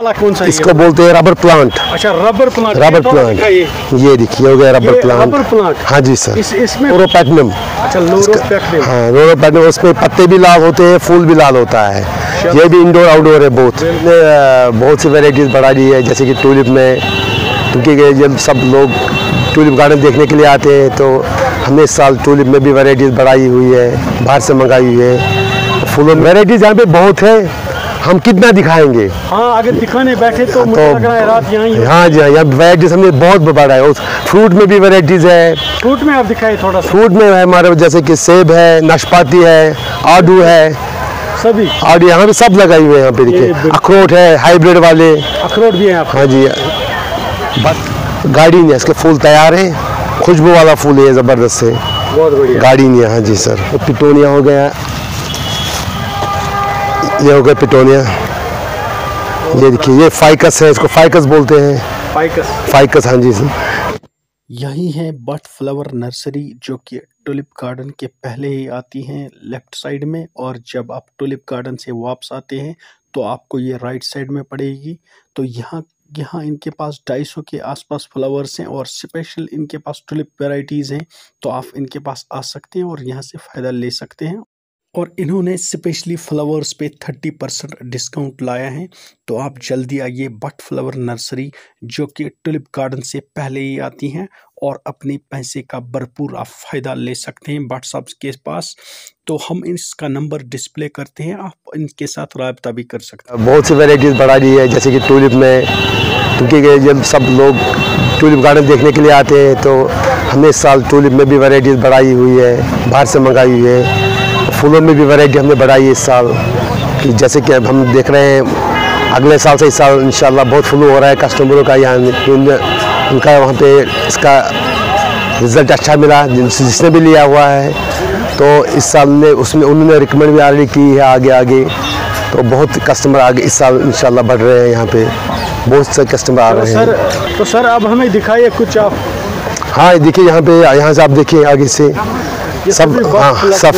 वाला कौन सा इसको बोलते हैं रबर प्लांट अच्छा रबर प्लांट रबर प्लांट ये देखिए हो गया रबर प्लांट रबर प्लांट हाँ जी सर इस इसमें अच्छा हाँ उसमें पत्ते भी लाल होते हैं फूल भी लाल होता है। ये भी इंडोर आउटडोर है बहुत बहुत सी वेराइटीज बढ़ा दी है जैसे कि टूलिप में क्योंकि जब सब लोग टूलिप गार्डन देखने के लिए आते हैं तो हमने इस साल टूलिप में भी वेराइटीज बढ़ाई हुई है बाहर से मंगाई हुई है। फूलों में वेराइटीज यहाँ पे बहुत है। हम कितना दिखाएँगे? हाँ अगर दिखाने बैठे तो मुझे तो लग रहा है रात यहाँ ही हाँ जी हाँ यहाँ वेराइटीज हमने बहुत बढ़ा है। उस फ्रूट में भी वेराइटीज है। फ्रूट में आप दिखाए थोड़ा फ्रूट में है हमारे जैसे कि सेब है नाशपाती है आडू है। सभी। और यहाँ पे सब लगाई हुए हैं यहाँ पे देखिए। अखरोट है हाइब्रिड वाले। अखरोट भी है हाँ जी। बस गाड़ी नहीं है इसके फूल तैयार है। खुशबू वाला फूल है ज़बरदस्त है बहुत बढ़िया। गाड़ी नहीं है हाँ जी सर। पिटोनिया हो गया। ये हो गया पिटोनिया। ये देखिए ये फाइकस है इसको फाइकस बोलते हैं। फाइकस फाइकस हाँ जी सर। यही है बट फ्लावर नर्सरी जो कि टुलिप गार्डन के पहले ही आती हैं लेफ़्ट साइड में और जब आप टुलिप गार्डन से वापस आते हैं तो आपको ये राइट साइड में पड़ेगी। तो यहाँ यहाँ इनके पास 250 के आसपास फ्लावर्स हैं और स्पेशल इनके पास टुलिप वेराइटीज़ हैं तो आप इनके पास आ सकते हैं और यहाँ से फ़ायदा ले सकते हैं। और इन्होंने स्पेशली फ्लावर्स पे 30 परसेंट डिस्काउंट लाया है। तो आप जल्दी आइए बट फ्लावर नर्सरी, जो कि टुलिप गार्डन से पहले ही आती हैं और अपने पैसे का भरपूर आप फ़ायदा ले सकते हैं बट के पास। तो हम इसका नंबर डिस्प्ले करते हैं, आप इनके साथ रबता भी कर सकते हैं। बहुत सी वेराइटीज बढ़ा दी है, जैसे कि टूलिप में, क्योंकि जब सब लोग टूलिप गार्डन देखने के लिए आते हैं तो हमने इस साल टूलिप में भी वेराइटीज बढ़ाई हुई है, बाहर से मंगाई हुई है। फूलों में भी वैरायटी हमने बढ़ाई है इस साल कि जैसे कि अब हम देख रहे हैं अगले साल से इस साल इंशाल्लाह बहुत फ्लू हो रहा है कस्टमरों का यहाँ उन- उनका वहाँ पे इसका रिज़ल्ट अच्छा मिला जिसने भी लिया हुआ है। तो इस साल ने उसमें उन्होंने रिकमेंड भी ऑलरेडी की है आगे आगे। तो बहुत कस्टमर आगे इस साल इंशाल्लाह बढ़ रहे हैं यहाँ पे। बहुत से कस्टमर आ तो रहे हैं। तो सर अब हमें दिखाइए कुछ आप। हाँ देखिए यहाँ पे यहाँ से आप देखिए आगे से। सब हाँ सब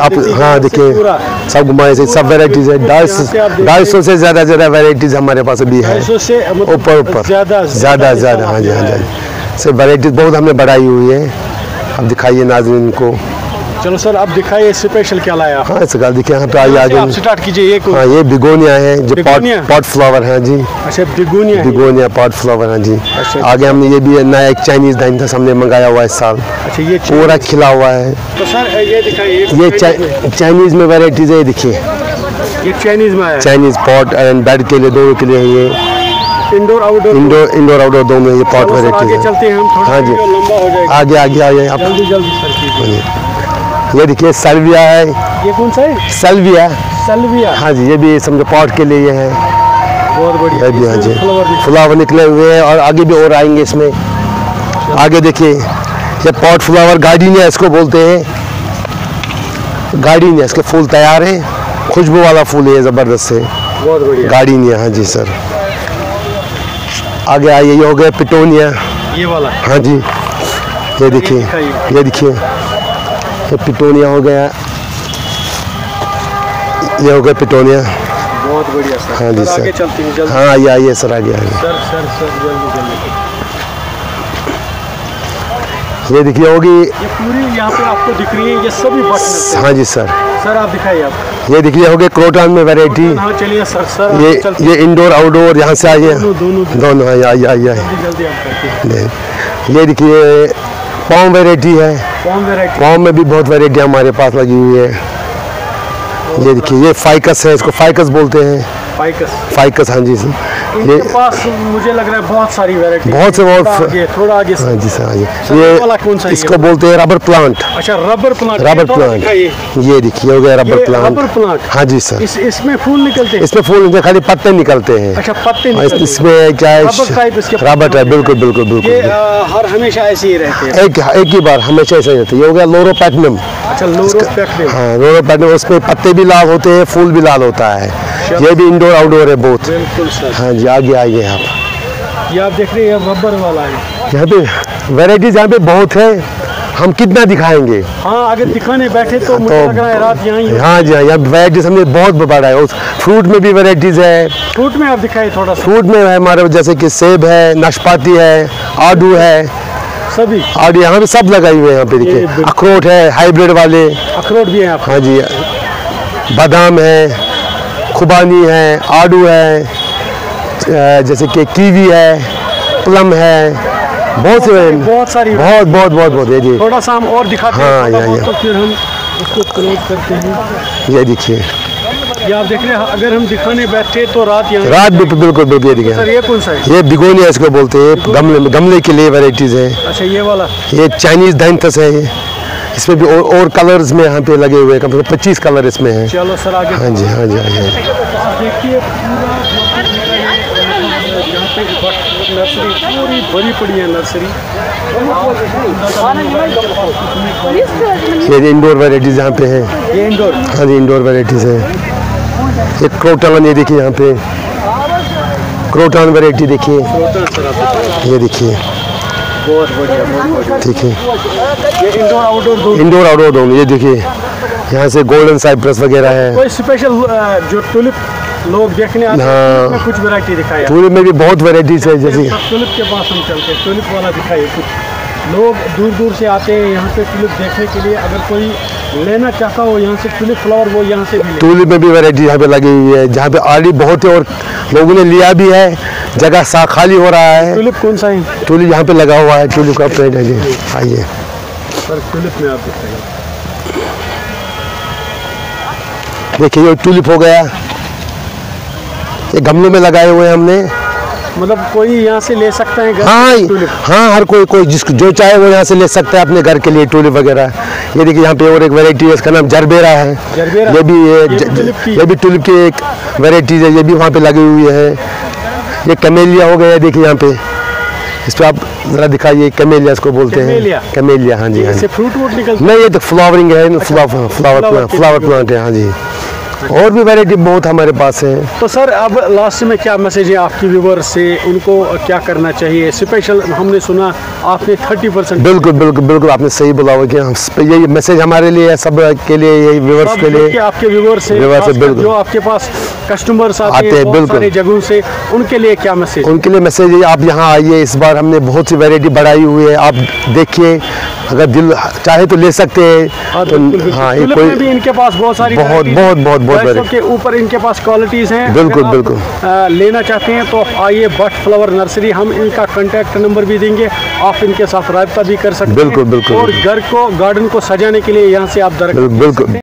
आप हाँ देखिए सब घुमाए से सब वेराइटीज है ढाई से सौ ढाई सौ से ज़्यादा ज़्यादा वेराइटीज हमारे पास अभी है। 250 से ऊपर ऊपर। ज़्यादा ज़्यादा ज़्यादा हाँ जी हाँ जी। सर वेराइटीज बहुत हमने बढ़ाई हुई है। अब दिखाइए नाजरीन को। चलो सर अब दिखाइए स्पेशल क्या लाया हाँ इस गाल देखिए यहाँ पे आइए आप आगे स्टार्ट कीजिए ये हाँ ये बिगोनिया है जो पॉट पॉट फ्लावर है जी। अच्छा बिगुनिया। बिगोनिया पॉट फ्लावर है जी। अच्छा। आगे हमने ये भी नया एक चाइनीज़ डाइनथस हमने मंगाया हुआ है इस साल। अच्छा ये पूरा खिला हुआ है। तो सर ये दिखाइए ये चाइनीज़ में वेराइटीज है ये देखिए। ये चाइनीज़ में चाइनीज़ पॉट एंड बेड के लिए दोनों के लिए है ये। Indoor outdoor indoor indoor outdoor दोनों ये पॉट आगे है। चलते हैं हम थोड़ा हाँ जी। लंबा हो जाएगा। आगे आगे आगे आप जल्दी जल्दी सर ये देखिए सल्विया है। ये कौन सा है? सल्विया। सल्विया। हाँ जी ये भी समझो पॉट के लिए ये है। बहुत बढ़िया। ये भी हाँ जी। फ्लावर निकले हुए हैं और आगे भी और आएँगे इसमें। आगे देखिए ये पॉट फ्लावर गार्डिनिया इसको बोलते हैं। गार्डिनिया इसके फूल तैयार है। खुशबू वाला फूल है ज़बरदस्त है। बहुत बढ़िया। गार्डिनिया हाँ जी सर। आगे आइए ये हो गया पिटोनिया ये वाला। हाँ जी। ये देखिए ये देखिए। ये पिटोनिया हो गया। ये हो गया पिटोनिया। बहुत बढ़िया सर। हाँ जी, सर, आगे चलते हैं हाँ आइए आइए सर आगे आइए। सर सर सर जल्दी जल्दी। ये देखिए होगी। ये पूरी यहाँ पे आपको दिख रही है ये सभी बटन हाँ जी सर। सर आप दिखाइए आप ये देखिए हो गए क्रोटन में वैरायटी। हाँ चलिए सर सर ये ये इंडोर आउटडोर यहाँ से आइए। दोनों दोनों। दोनों आइए आइए। आइए हैं। ये देखिए पॉम वेराइटी है। फॉर्म में भी बहुत वेराइटी हमारे पास लगी हुई है। ये देखिए ये फाइकस है इसको फाइकस बोलते हैं। फाइकस फाइकस हाँ जी सर। इनके पास मुझे लग रहा है बहुत सारी वैरायटी बहुत से बहुत- थोड़ा आगे थोड़ा आगे हाँ जी सर जी ये वाला कौन सा है इसको बोलते हैं रबर प्लांट अच्छा रबर प्लांट रबर ये प्लांट ये। देखिए हो गया रबर प्लांट रबर प्लांट हाँ जी सर। इस इसमें फूल निकलते हैं? इसमें फूल खाली पत्ते निकलते हैं। अच्छा पत्ते हैं इसमें क्या है? रबर टाइप बिल्कुल बिल्कुल बिल्कुल हर हमेशा ऐसे ही रहते हैं। एक एक ही बार हमेशा ऐसा ही रहता है। ये हो गया लोरोपैटनम अच्छा लोरोपैक्टिन हाँ लोरोपैटनम उसमें पत्ते भी लाल होते हैं फूल भी लाल होता है। ये भी इंडोर आउटडोर है बहुत। बिल्कुल सर। हाँ जी आगे आइए आप। ये आप देख रहे हैं रबर वाला है। यहाँ पे वेराइटीज यहाँ पे बहुत है। हम कितना दिखाएँगे? हाँ अगर दिखाने बैठे तो मुझे तो- लग रहा है रात यहाँ ही हाँ। जी हाँ यहाँ वैराइटीज हमने बहुत बड़ा है। उस फ्रूट में भी वैराइटीज है। फ्रूट में आप दिखाए थोड़ा सा। फ्रूट में है हमारे जैसे कि सेब है नाशपाती है आडू है। सभी। और यहाँ पे सब लगाई हुए हैं यहाँ पे देखिए। अखरोट है हाइब्रिड वाले। अखरोट भी है हाँ जी बादाम है। खुबानी है आडू है जैसे कि कीवी है प्लम है बहुत से बहुत सारी बहुत बहुत बहुत बहुत ये जी। थोड़ा सा हम और दिखाते हाँ, हैं यहाँ, यहाँ। तो फिर हम उसको क्लोज करते हैं। ये देखिए। ये आप देख रहे हैं अगर हम दिखाने बैठे तो रात यहाँ रात भी बिल्कुल बिल्कुल ये सर ये कौन सा है? ये बिगोनिया इसको बोलते हैं गमले गमले के लिए वैरायटीज है अच्छा ये वाला। ये चाइनीज़ डाइंथस है ये। इसमें भी और, और कलर्स में यहाँ पे लगे हुए हैं कम से कम पच्चीस कलर इसमें हैं। चलो सर आगे हाँ जी हाँ जी हाँ जी। देखिए पूरा यहाँ पे नर्सरी पूरी भरी पड़ी है नर्सरी। ये इंडोर वैरायटीज यहाँ पे हैं। ये इंडोर हाँ जी इंडोर वैरायटीज है। ये क्रोटन ये देखिए यहाँ पे। क्रोटन वैरायटी देखिए। ये देखिए। बहुत बढ़िया ठीक है ये इंडोर आउटडोर दोनों। इंडोर आउटडोर दोनों ये देखिए। यहाँ से गोल्डन साइप्रस वगैरह है। कोई स्पेशल जो टूलिप लोग देखने आते हैं हाँ। कुछ वैरायटी दिखाई टूलिप में भी बहुत वैरायटीज है जैसे टूलिप के पास हम चलते हैं टुलिप वाला दिखाइए कुछ। लोग दूर दूर से आते हैं यहाँ पे टुलिप देखने के लिए। अगर कोई लेना चाहता हो यहाँ से टुलिप फ्लावर वो यहाँ से टूलिप में भी वैरायटी यहाँ पे लगी हुई है जहाँ पे ऑलरेडी बहुत है और लोगों ने लिया भी है। जगह सा खाली हो रहा है। टुलिप कौन सा है? टूलिप यहाँ पे लगा हुआ है टूलिप का पेड़ है आइए। सर टुलिप में आप देखिए ये टूलिप हो गया। ये गमलों में लगाए हुए हमने। मतलब कोई यहाँ से ले सकता है हाँ हाँ हर कोई कोई जिसको जो चाहे वो यहाँ से ले सकता है अपने घर के लिए टूलिप वगैरह। ये देखिए यहाँ पे और एक वैरायटी है इसका नाम जरबेरा है। जरबेरा? ये भी ये ये भी टुलिप की? ये भी टूलिप की एक वैरायटीज है ये भी वहाँ पे लगी हुई है। ये कमेलिया हो गया देखिए यहाँ पे। इस पे आप जरा दिखाइए कमेलिया इसको बोलते हैं। कैमेलिया? हाँ जी हाँ जी। फ्रूट वूट निकलता नहीं ये तो फ्लावरिंग है फ्लावर फ्लावर प्लांट है हाँ जी। और भी वेराइटी बहुत हमारे पास है। तो सर अब लास्ट में क्या मैसेज है आपकी व्यूवर से? उनको क्या करना चाहिए? स्पेशल हमने सुना आपने थर्टी परसेंट बिल्कुल बिल्कुल बिल्कुल आपने सही बोला हुआ कि यही मैसेज हमारे लिए सब के लिए यही व्यूवर्स के लिए। आपके व्यूवर्स से। जो आपके पास कस्टमर्स आते, आते हैं बिल्कुल। जगहों से उनके लिए क्या मैसेज उनके लिए मैसेज है आप यहाँ आइए इस बार हमने बहुत सी वैरायटी बढ़ाई हुई है आप देखिए अगर दिल चाहे तो ले सकते हैं हाँ, तो। हाँ ये में भी इनके पास बहुत सारी बहुत- बहुत- बहुत- बहुत के ऊपर इनके पास क्वालिटीज हैं बिल्कुल, बिल्कुल। लेना चाहते हैं तो आइए बट फ्लावर नर्सरी हम इनका कांटेक्ट नंबर भी देंगे आप इनके साथ रब्ता भी कर सकते हैं बिल्कुल, बिल्कुल और। घर को गार्डन को सजाने के लिए यहाँ से आप दरख्त बिल्कुल